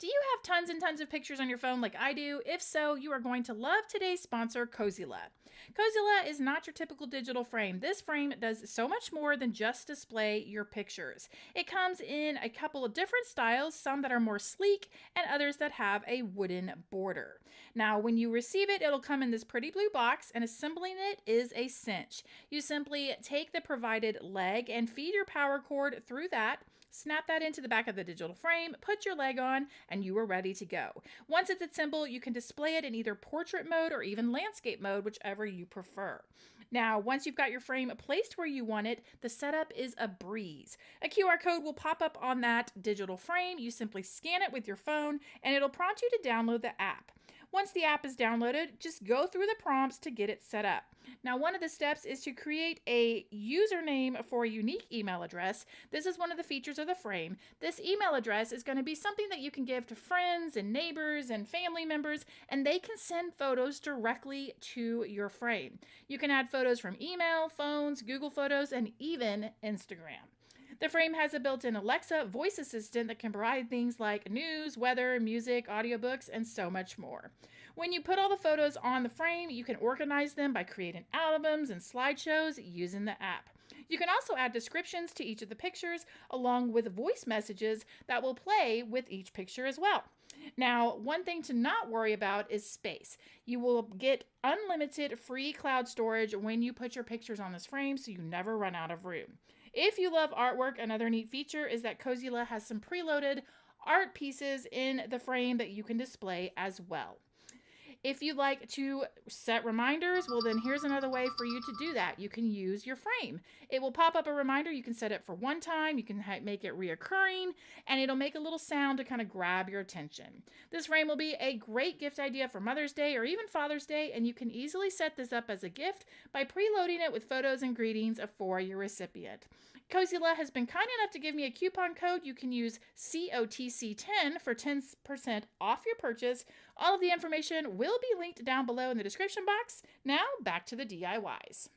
Do you have tons and tons of pictures on your phone like I do? If so, you are going to love today's sponsor, Cozyla. Cozyla is not your typical digital frame. This frame does so much more than just display your pictures. It comes in a couple of different styles, some that are more sleek and others that have a wooden border. Now, when you receive it, it'll come in this pretty blue box and assembling it is a cinch. You simply take the provided leg and feed your power cord through that snap that into the back of the digital frame, put your leg on, and you are ready to go. Once it's assembled, you can display it in either portrait mode or even landscape mode, whichever you prefer. Now, once you've got your frame placed where you want it, the setup is a breeze. A QR code will pop up on that digital frame. You simply scan it with your phone, and it'll prompt you to download the app. Once the app is downloaded, just go through the prompts to get it set up. Now, one of the steps is to create a username for a unique email address. This is one of the features of the frame. This email address is going to be something that you can give to friends and neighbors and family members, and they can send photos directly to your frame. You can add photos from email, phones, Google Photos, and even Instagram. The frame has a built in Alexa voice assistant that can provide things like news, weather, music, audiobooks, and so much more. When you put all the photos on the frame, you can organize them by creating albums and slideshows using the app. You can also add descriptions to each of the pictures along with voice messages that will play with each picture as well. Now, one thing to not worry about is space. You will get unlimited free cloud storage when you put your pictures on this frame so you never run out of room. If you love artwork, another neat feature is that Cozyla has some preloaded art pieces in the frame that you can display as well. If you'd like to set reminders, well, then here's another way for you to do that. You can use your frame. It will pop up a reminder. You can set it for one time, you can make it reoccurring, and it'll make a little sound to kind of grab your attention. This frame will be a great gift idea for Mother's Day or even Father's Day, and you can easily set this up as a gift by preloading it with photos and greetings for your recipient. Cozyla has been kind enough to give me a coupon code. You can use COTC10 for 10% off your purchase. All of the information will be linked down below in the description box. Now, back to the DIYs.